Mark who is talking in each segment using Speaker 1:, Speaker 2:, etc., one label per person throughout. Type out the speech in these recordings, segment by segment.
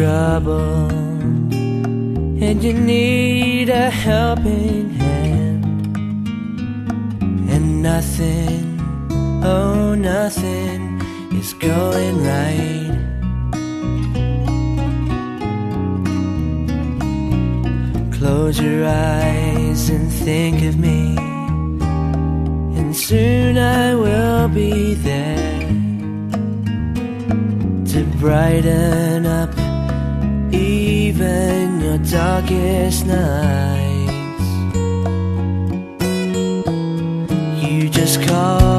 Speaker 1: trouble. And you need a helping hand, and nothing, oh, nothing is going right. Close your eyes and think of me, and soon I will be there brighten up even your darkest nights. You just call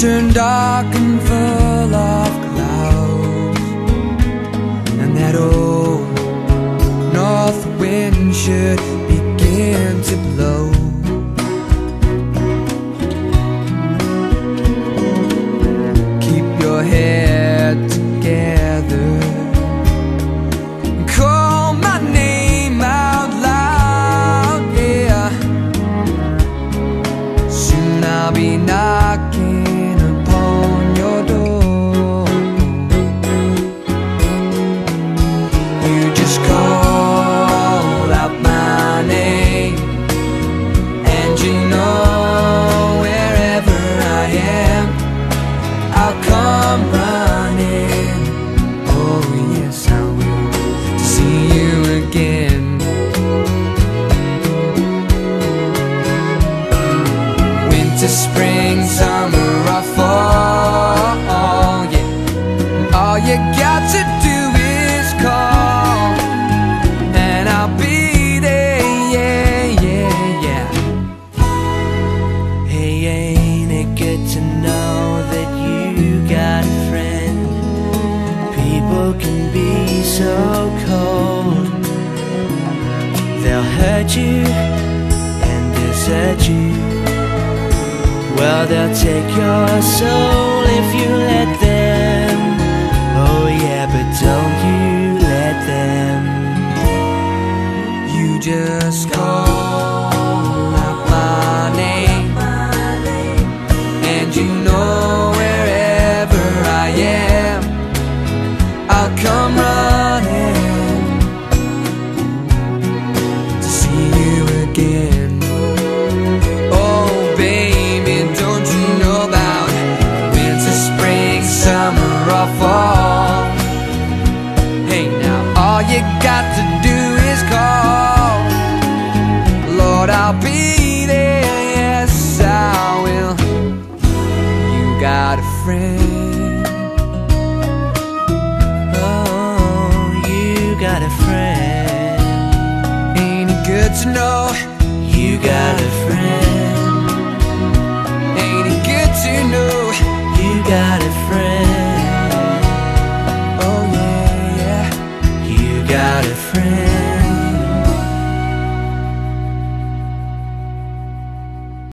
Speaker 2: turn dark and full of clouds, and that old north wind should begin spring, summer, or fall, yeah. All you got to do is call, and I'll be there, yeah, yeah, yeah.
Speaker 1: Hey, ain't it good to know that you got a friend? People can be so cold. They'll hurt you and desert you. Well, they'll take your soul if you let them. Oh, yeah, but don't you let them.
Speaker 2: You just call I'll be there. Yes, I will. You got a friend.
Speaker 1: Oh, you got a friend.
Speaker 2: Ain't it good to know?